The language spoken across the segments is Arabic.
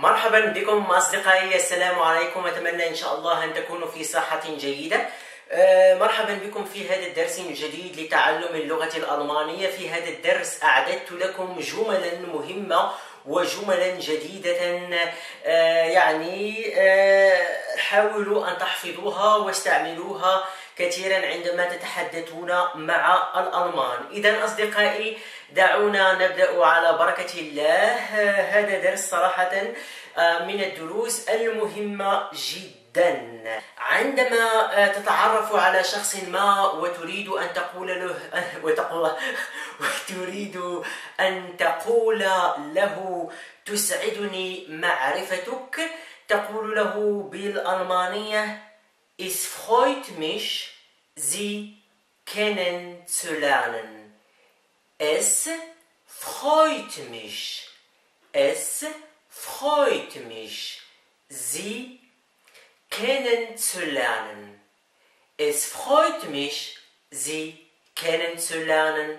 مرحبا بكم أصدقائي السلام عليكم. أتمنى إن شاء الله أن تكونوا في صحة جيدة. آه، مرحبا بكم في هذا الدرس الجديد لتعلم اللغة الألمانية. في هذا الدرس أعددت لكم جملا مهمة وجملا جديدة. آه، يعني آه، حاولوا أن تحفظوها واستعملوها كثيرا عندما تتحدثون مع الألمان. إذا أصدقائي دعونا نبدأ على بركة الله. هذا درس صراحة من الدروس المهمة جدا. عندما تتعرف على شخص ما وتريد أن تقول له وتقول وتريد أن تقول له تسعدني معرفتك تقول له بالألمانية Es freut mich, Sie kennenzulernen. Es freut mich. Es freut mich, Sie kennenzulernen. Es freut mich, Sie kennenzulernen.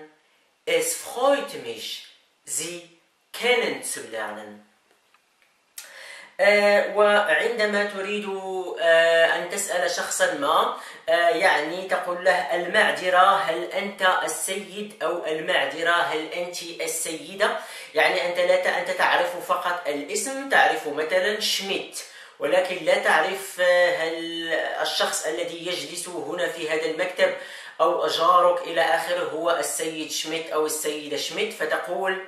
Es freut mich, Sie kennenzulernen. آه، وعندما تريد آه، أن تسأل شخصا ما آه، يعني تقول له المعذرة هل أنت السيد أو المعذرة؟ هل أنت السيدة؟ يعني أنت لا أنت تعرف فقط الاسم تعرف مثلا شميت ولكن لا تعرف هل الشخص الذي يجلس هنا في هذا المكتب أو جارك إلى آخره هو السيد شميت أو السيدة شميت فتقول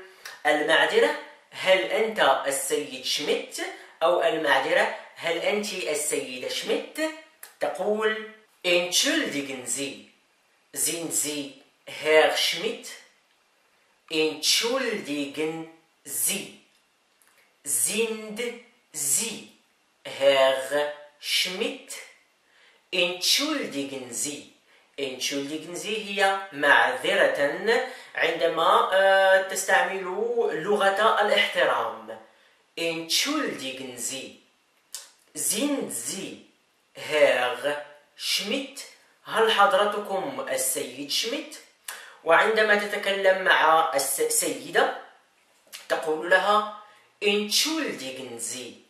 المعذرة هل أنت السيد شميت؟ أو المعذرة هل أنت السيد شميت؟ تقول Entschuldigen Sie, sind Sie Herr Schmidt Entschuldigen Sie, sind Sie Herr Schmidt Entschuldigen Sie Entschuldigen Sie هي معذرة عندما آه، تستعمل لغة الاحترام. Entschuldigen Sie, sind Sie Herr Schmidt? هل حضرتكم السيد شميت؟ وعندما تتكلم مع السيدة تقول لها Entschuldigen Sie,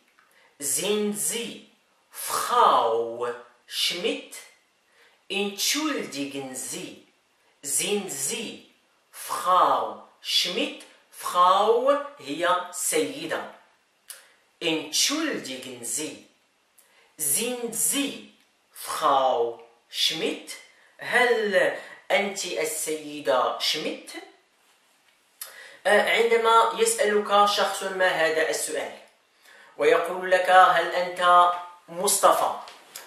sind Sie Frau Schmidt? Entschuldigen Sie, sind Sie Frau Schmidt? Frau هي سيدة Entschuldigen Sie, sind Sie Frau Schmidt? هل أنت السيدة شميت؟ عندما يسألك شخص ما هذا السؤال ويقول لك هل أنت مصطفى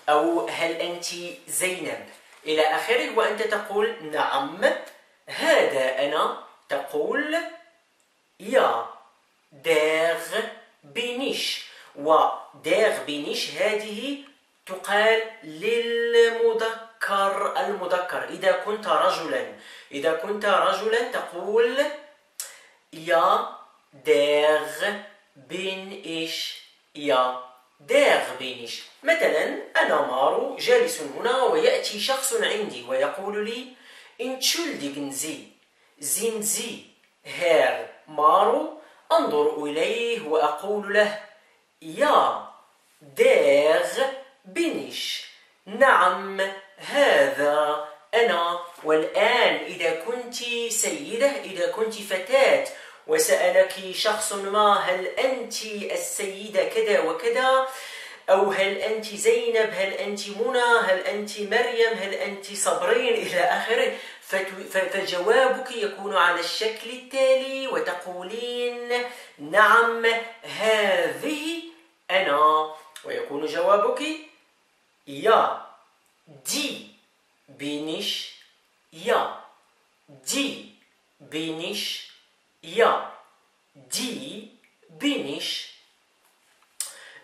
أو هل أنت زينب إلى آخره وأنت تقول نعم هذا أنا تقول يا der بنيش ودير بنيش هذه تقال للمذكر المذكر. إذا كنت رجلا إذا كنت رجلا تقول يا دير bin ich? Ja, der bin ich مثلا أنا مارو جالس هنا ويأتي شخص عندي ويقول لي Sie, sind Sie Herr Maro أنظر إليه وأقول له Ja, der bin ich نعم هذا أنا والآن إذا كنت سيدة إذا كنت فتاة وسألك شخص ما هل أنت السيدة كذا وكذا؟ أو هل أنت زينب هل أنت منى هل أنت مريم هل أنت صبرين؟ إلى آخره. فجوابك يكون على الشكل التالي وتقولين نعم هذه أنا. ويكون جوابك يا. دي بينش يا. دي بينش يا. دي بينش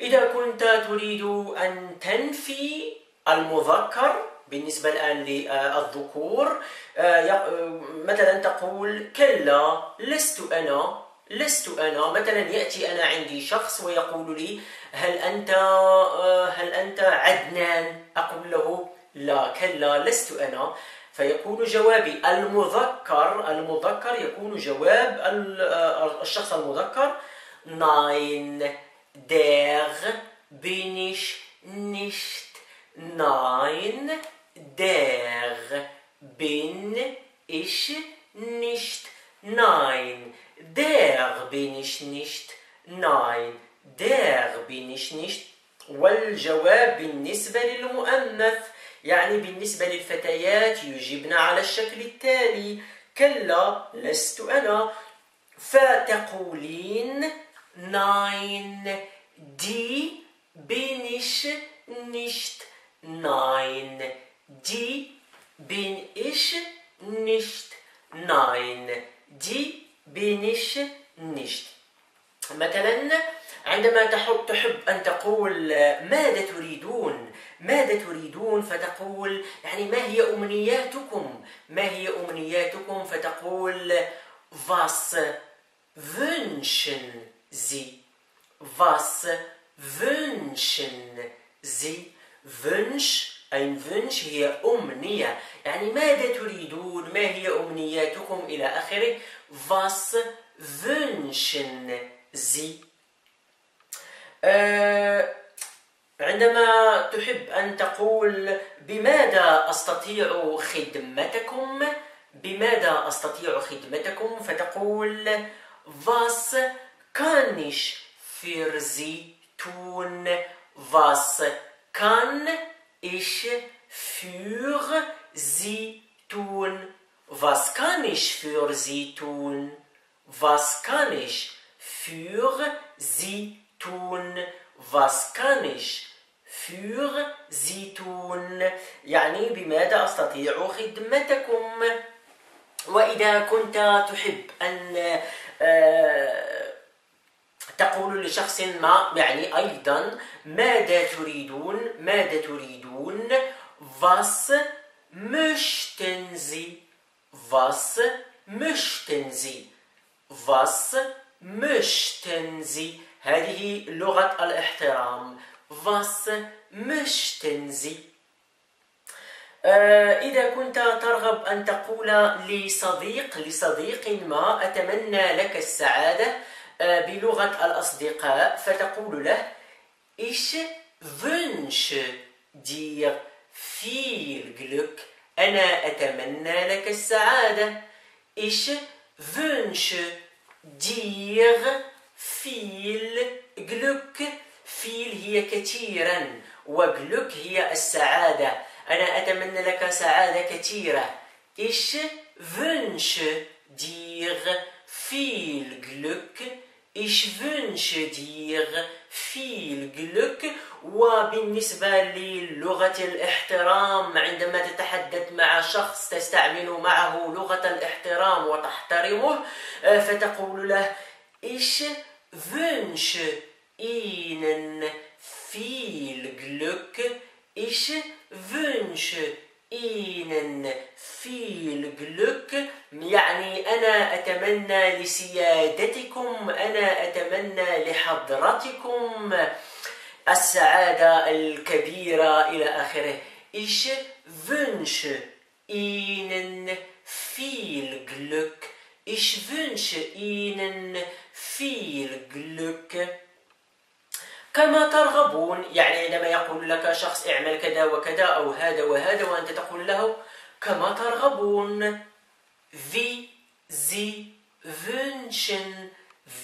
إذا كنت تريد أن تنفي المذكر بالنسبة الآن للذكور آه، آه، مثلا تقول كلا لست أنا لست أنا. مثلا يأتي أنا عندي شخص ويقول لي هل أنت آه، هل أنت عدنان؟ أقول له لا كلا لست أنا. فيكون جوابي المذكر المذكر يكون جواب الشخص المذكر ناين bin ich nicht. Nein, der bin ich nicht. Nein, der bin ich nicht. Nein, der bin ich nicht. والجواب بالنسبة للمؤنث يعني بالنسبة للفتيات يجبن على الشكل التالي كلا لست أنا فتقولين die bin ich nicht nein die bin ich nicht. Nein die bin ich nicht. مثلا عندما تحب, تحب أن تقول ماذا تريدون؟ ماذا تريدون؟ فتقول يعني ما هي أمنياتكم؟ ما هي أمنياتكم؟ فتقول was wünschen Sie? Was wünschen Sie? Wünsch ein Wunsch هي أمنية. يعني ماذا تريدون؟ ما هي أمنياتكم إلى آخره؟ Was wünschen Sie? أه عندما تحب أن تقول بماذا أستطيع خدمتكم؟ بماذا أستطيع خدمتكم؟ فتقول was kann ich für Sie tun? Was ich für Sie tun was kann ich für Sie tun was kann ich für Sie tun was kann ich für Sie tun يعني بماذا أستطيع خدمتكم وإذا كنت تحب أن لشخص ما يعني أيضا ماذا تريدون؟ ماذا تريدون؟ was möchten Sie was möchten Sie was möchten Sie هذه لغة الاحترام. was möchten Sie إذا كنت ترغب أن تقول لصديق لصديق ما أتمنى لك السعادة. بلغة الأصدقاء فتقول له Ich wünsche dir viel Glück. أنا أتمنى لك السعادة. Ich wünsche dir viel Glück. Viel هي كثيرا وجلوك هي السعادة. أنا أتمنى لك سعادة كثيرة. Ich wünsche dir viel Glück. Ich wünsche dir viel Glück. وبالنسبة للغة الاحترام عندما تتحدث مع شخص تستعمل معه لغة الاحترام وتحترمه فتقول له Ich wünsche Ihnen viel Glück. Ich wünsche Ihnen viel Glück يعني أنا أتمنى لسيادتكم أنا أتمنى لحضرتكم السعادة الكبيرة إلى آخره. Ich wünsche Ihnen viel Glück Ich wünsche Ihnen viel Glück كما ترغبون. يعني عندما يقول لك شخص اعمل كذا وكذا أو هذا وهذا وأنت تقول له كما ترغبون. Wie Sie wünschen.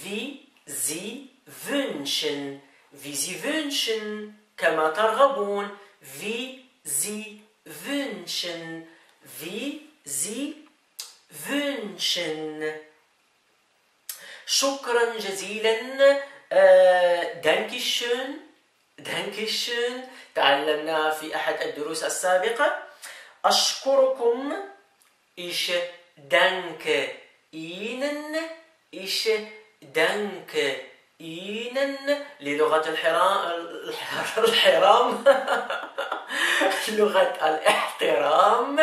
Wie Sie wünschen. Wie Sie wünschen. كما ترغبون. Wie Sie wünschen. Wie Sie wünschen. شكرا جزيلا. Dankeschön Dankeschön تعلمنا في أحد الدروس السابقة. أشكركم Ich danke Ihnen Ich danke Ihnen للغة الحرام الحرام لغة الاحترام.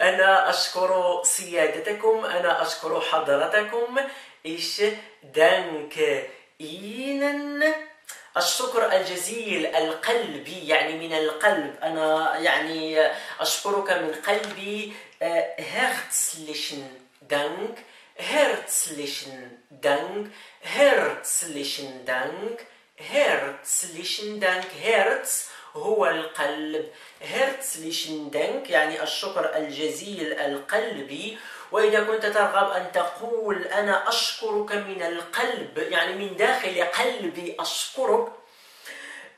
أنا أشكر سيادتكم أنا أشكر حضرتكم. إيش دانك إينن الشكر الجزيل القلبي يعني من القلب. أنا يعني أشكرك من قلبي. herzlichen Dank herzlichen Dank herzlichen Dank herzlichen Dank Herz هو القلب. herzlichen Dank يعني الشكر الجزيل القلبي وإذا كنت ترغب أن تقول أنا أشكرك من القلب يعني من داخل قلبي أشكرك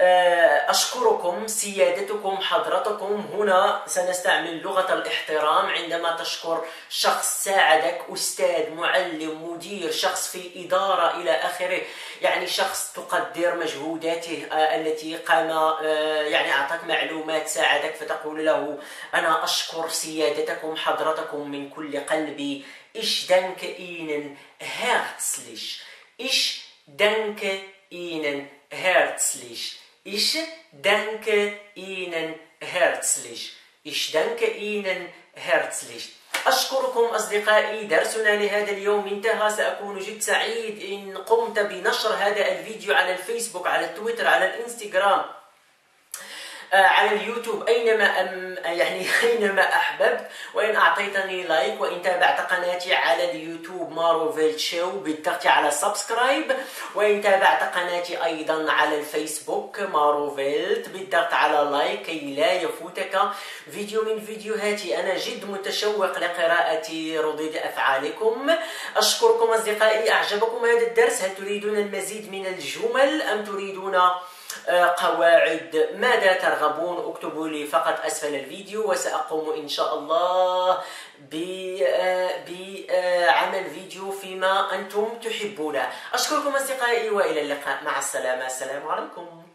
أشكركم سيادتكم حضرتكم. هنا سنستعمل لغة الاحترام عندما تشكر شخص ساعدك أستاذ معلم مدير شخص في إدارة إلى آخره. يعني شخص تقدر مجهوداته آه، التي قام آه، يعني أعطاك معلومات ساعدك فتقول له أنا أشكر سيادتكم حضرتكم من كل قلبي إيش دنك إينن هيرتسليش؟ إيش دنك إينن هيرتسليش؟ Ich danke Ihnen herzlich. Ich danke Ihnen herzlich. أشكركم أصدقائي درسنا لهذا اليوم انتهى سأكون جد سعيد إن قمت بنشر هذا الفيديو على الفيسبوك على التويتر على الإنستغرام آه، على اليوتيوب أينما أم يعني أينما أحببت. وإن أعطيتني like وإن تابعت قناتي على اليوتيوب ماروفيل شو بالضغط على subscribe وإن تابعت قناتي أيضا على الفيسبوك ماروفيلت بالضغط على like كي لا يفوتك فيديو من فيديوهاتي. أنا جد متشوق لقراءة ردود أفعالكم. أشكركم أصدقائي أعجبكم هذا الدرس. هل تريدون المزيد من الجمل؟ أم تريدون قواعد. ماذا ترغبون؟ اكتبوا لي فقط أسفل الفيديو وسأقوم إن شاء الله بعمل فيديو فيما أنتم تحبونه. أشكركم أصدقائي وإلى اللقاء. مع السلامة. السلام عليكم.